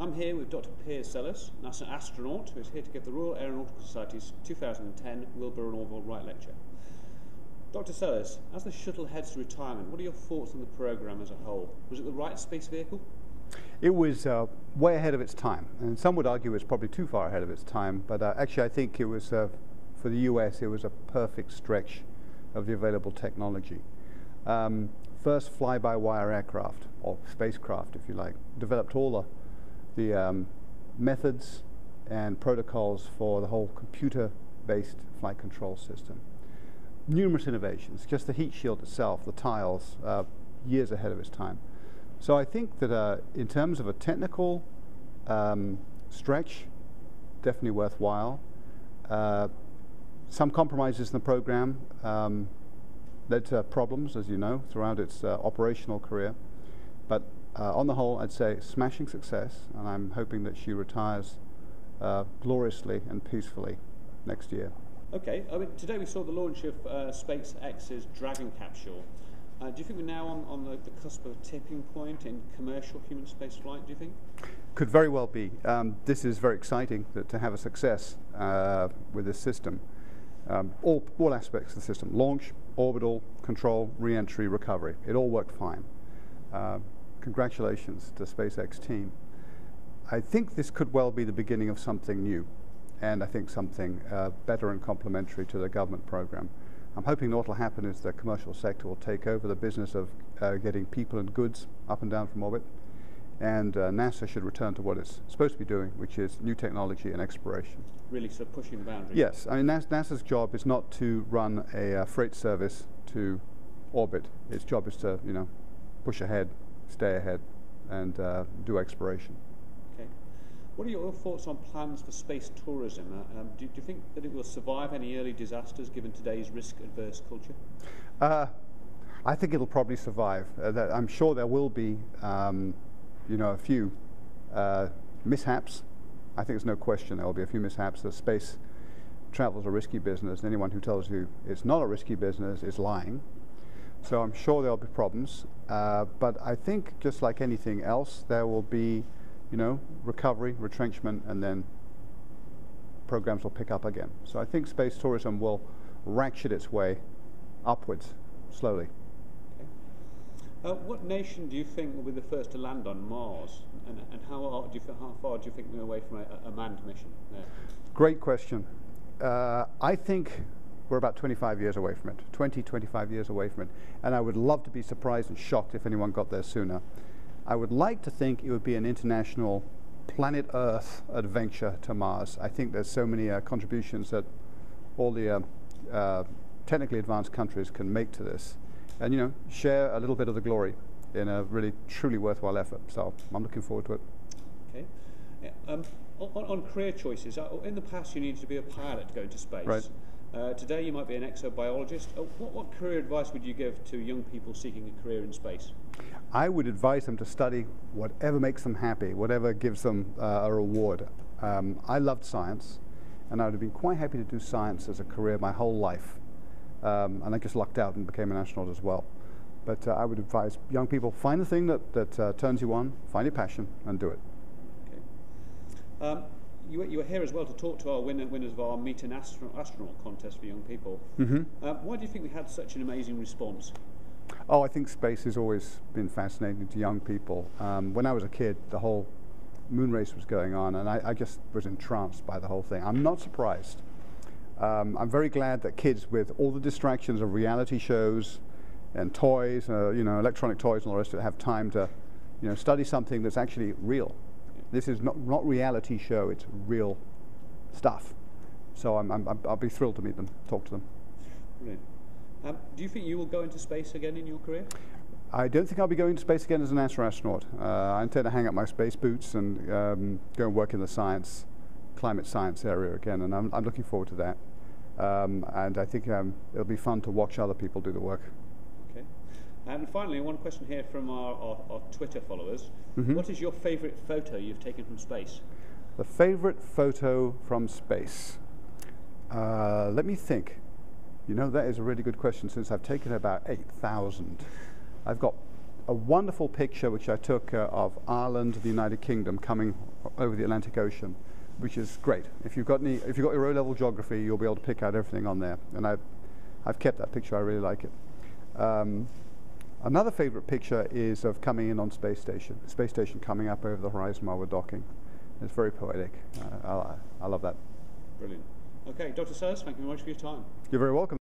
I'm here with Dr. Piers Sellers, NASA astronaut, who is here to give the Royal Aeronautical Society's 2010 Wilbur and Orville Wright Lecture. Dr. Sellers, as the shuttle heads to retirement, what are your thoughts on the program as a whole? Was it the right space vehicle? It was uh, way ahead of its time, and some would argue it's probably too far ahead of its time, but uh, actually I think it was, uh, for the US, it was a perfect stretch of the available technology. Um, first fly-by-wire aircraft, or spacecraft if you like, developed all the the um, methods and protocols for the whole computer-based flight control system. Numerous innovations, just the heat shield itself, the tiles, uh, years ahead of its time. So I think that uh, in terms of a technical um, stretch, definitely worthwhile. Uh, some compromises in the program um, led to problems, as you know, throughout its uh, operational career. But uh, on the whole, I'd say smashing success, and I'm hoping that she retires uh, gloriously and peacefully next year. Okay, I mean, today we saw the launch of uh, SpaceX's Dragon capsule. Uh, do you think we're now on, on the, the, cusp of a tipping point in commercial human spaceflight, do you think? Could very well be. Um, this is very exciting that, to have a success uh, with this system. Um, all, all aspects of the system, launch, orbital, control, re-entry, recovery, it all worked fine. Congratulations to SpaceX team. I think this could well be the beginning of something new, and I think something uh, better and complementary to the government program. I'm hoping what will happen is the commercial sector will take over the business of uh, getting people and goods up and down from orbit, and uh, NASA should return to what it's supposed to be doing, which is new technology and exploration. Really of pushing the boundaries. Yes, I mean NASA's job is not to run a uh, freight service to orbit. Its job is to, you know, push ahead stay ahead and uh, do exploration. Okay. What are your thoughts on plans for space tourism? Uh, um, do, do, you think that it will survive any early disasters given today's risk-adverse culture? Uh, I think it'll probably survive. Uh, I'm sure there will be, um, you know, a few uh, mishaps. I think there's no question there will be a few mishaps. The space travel is a risky business. Anyone who tells you it's not a risky business is lying. So I'm sure there'll be problems, uh, but I think just like anything else, there will be, you know, recovery, retrenchment, and then programs will pick up again. So I think space tourism will ratchet its way upwards slowly. Okay. Uh, what nation do you think will be the first to land on Mars, and, and how, do you, how, far do you think we're away from a, a manned mission there? Great question. Uh, I think we're about 25 years away from it, 20, 25 years away from it. And I would love to be surprised and shocked if anyone got there sooner. I would like to think it would be an international planet Earth adventure to Mars. I think there's so many uh, contributions that all the uh, uh, technically advanced countries can make to this. And, you know, share a little bit of the glory in a really, truly worthwhile effort. So I'm looking forward to it. Okay. Yeah, um, on, on, career choices, uh, in the past you needed to be a pilot to go into space. Right. Uh, today you might be an exobiologist. Uh, what, what, career advice would you give to young people seeking a career in space? I would advise them to study whatever makes them happy, whatever gives them uh, a reward. Um, I loved science, and I would have been quite happy to do science as a career my whole life. Um, and I just lucked out and became an astronaut as well. But uh, I would advise young people, find the thing that, that uh, turns you on, find your passion, and do it. Okay. Um, you, you were here as well to talk to our winner, winners of our Meet an Astro Astronaut contest for young people. Mm-hmm. Uh, why do you think we had such an amazing response? Oh, I think space has always been fascinating to young people. Um, when I was a kid, the whole moon race was going on, and I, I just was entranced by the whole thing. I'm not surprised. Um, I'm very glad that kids, with all the distractions of reality shows and toys, uh, you know, electronic toys and all the rest of it, have time to, you know, study something that's actually real. This is not, not reality show, it's real stuff. So I'm, I'm, I'll be thrilled to meet them, talk to them. Brilliant. Um, do you think you will go into space again in your career? I don't think I'll be going to space again as an astronaut. Uh, I intend to hang up my space boots and um, go and work in the science, climate science area again, and I'm, I'm looking forward to that. Um, and I think um, it'll be fun to watch other people do the work. And finally, one question here from our, our, our Twitter followers. Mm-hmm. What is your favourite photo you've taken from space? The favourite photo from space? Uh, let me think. You know, that is a really good question since I've taken about 8,000. I've got a wonderful picture which I took uh, of Ireland, the United Kingdom, coming over the Atlantic Ocean, which is great. If you've got any, if you've got your O-level geography, you'll be able to pick out everything on there. And I've, I've kept that picture. I really like it. Um, another favorite picture is of coming in on space station. Space station coming up over the horizon while we're docking. It's very poetic. Uh, I, I love that. Brilliant. Okay, Dr. Sellers, thank you very much for your time. You're very welcome.